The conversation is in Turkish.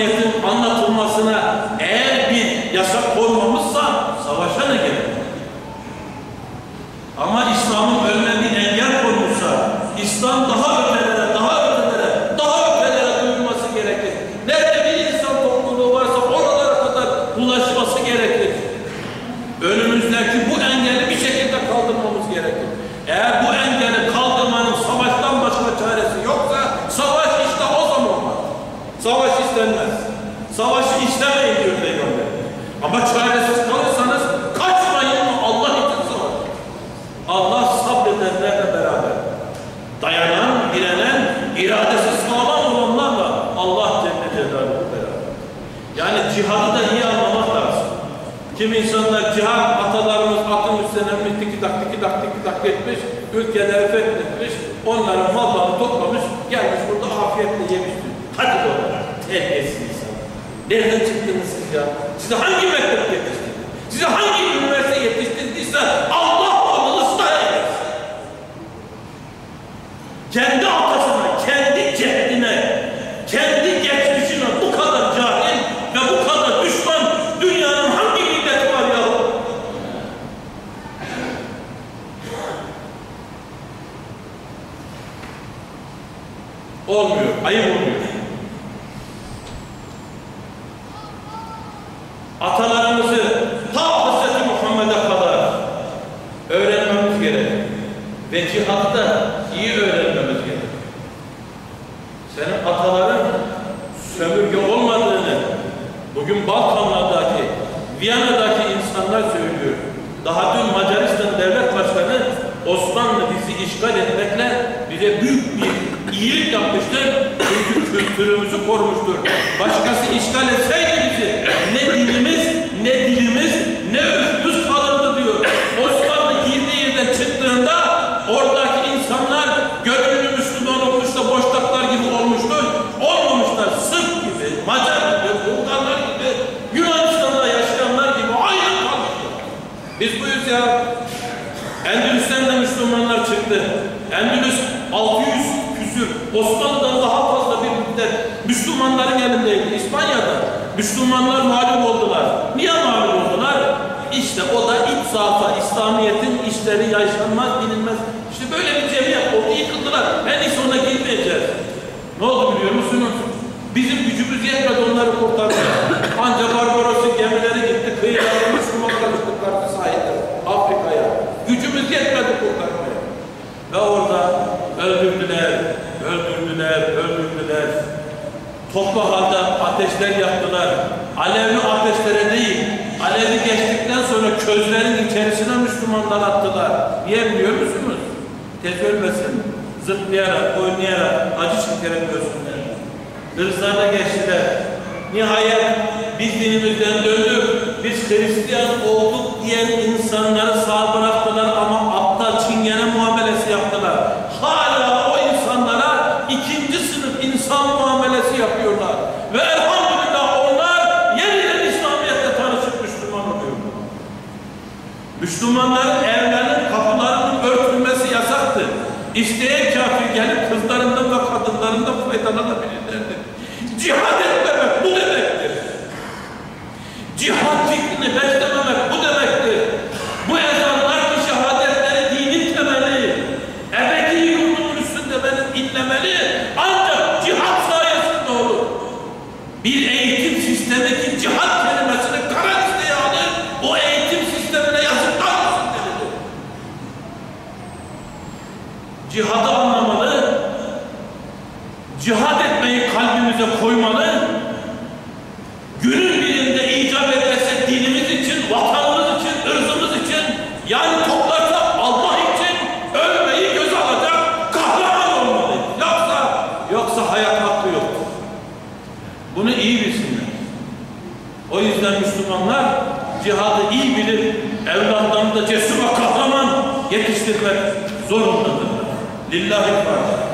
İslamiyet'in anlatılmasına eğer bir yasak koymamızsa savaşa ne gerek? Ama İslam'ın önüne bir engel konmuşsa, İslam daha ötelere, daha ötelere, daha ötelere duyulması gerekir. Nerede bir insan topluluğu varsa oralara kadar ulaşması gerekir. Önümüzdeki Ama çaresiz kalırsanız kaçmayın Allah için savaş. Allah sabredenlerle beraber. Dayanan, direnen, iradesi sağlam olanlarla Allah Celle Celaluhu beraber. Yani cihadı da iyi anlamak lazım. Kim insanlar cihad atalarımız atın üstüne tiki tak tiki tak tiki tak etmiş, ülkeleri fethetmiş, onların mallarını toplamış, gelmiş burada afiyetle yemiş. Hadi doğru, insan. Nereden çıktınız siz ya? Size hangi mektep yetiştirdi? Size hangi üniversite yetiştirdiyse Allah onu ıslah. Kendi atasına, kendi cehdine, kendi geçmişine bu kadar cahil ve bu kadar düşman dünyanın hangi milleti var ya? Olmuyor, ayıp oluyor. Atalarımızı ta Hz. Muhammed'e kadar öğrenmemiz gerek. Ve cihatta iyi öğrenmemiz gerek. Senin ataların sömürge olmadığını bugün Balkanlardaki, Viyana'daki insanlar söylüyor. Daha dün Macaristan devlet başkanı Osmanlı bizi işgal etmekle bize büyük bir iyilik yapmıştır. Çünkü kültürümüzü korumuştur. Başkası işgal etseydi bizi ne dilimiz, ne dilimiz, Endülüs 600 küsür, Osmanlı'dan daha fazla bir müddet Müslümanların elindeydi. İspanya'da Müslümanlar mağlup oldular. Niye mağlup oldular? İşte o da iç zafa, İslamiyet'in işleri yaşanmaz, bilinmez. İşte böyle bir cemiyet oldu, yıkıldılar. En iyisi ona girmeyeceğiz. Ne oldu biliyor musunuz? Bizim gücümüz yetmedi onları kurtarmaya. Ancak Toplu halde ateşler yaktılar. Alevli ateşlere değil, alevi geçtikten sonra közlerin içerisine Müslümanlar attılar. Niye biliyor musunuz? Tez ölmesin, zıplayarak, oynayarak, acı çekerek ölsünler. Hırslarla geçtiler. Nihayet biz dinimizden döndük, biz Hristiyan olduk diyen insanları sağ Müslümanların evlerinin kapılarının örtülmesi yasaktı. İsteyen kafir gelip kızlarından ve kadınlarından faydalanabilirlerdi. Cihad etmemek bu demektir. Cihad fikrini beslememek bu demektir. Bu ezanlar bu şehadetleri dinin temeli. Ebedi yurdumun üstünde benim inlemeli. Ancak cihad sayesinde olur. Bir eğitim sistemi ki cihad Cihadı anlamalı, cihad etmeyi kalbimize koymalı, günün birinde icap ederse dinimiz için, vatanımız için, ırzımız için, yani toplarsa Allah için ölmeyi göze alacak kahraman olmalı. Yoksa, yoksa hayat hakkı yoktur. Bunu iyi bilsinler. O yüzden Müslümanlar cihadı iyi bilir, evlatlarını da cesur ve kahraman yetiştirmek zorundadır. لله الفاتحة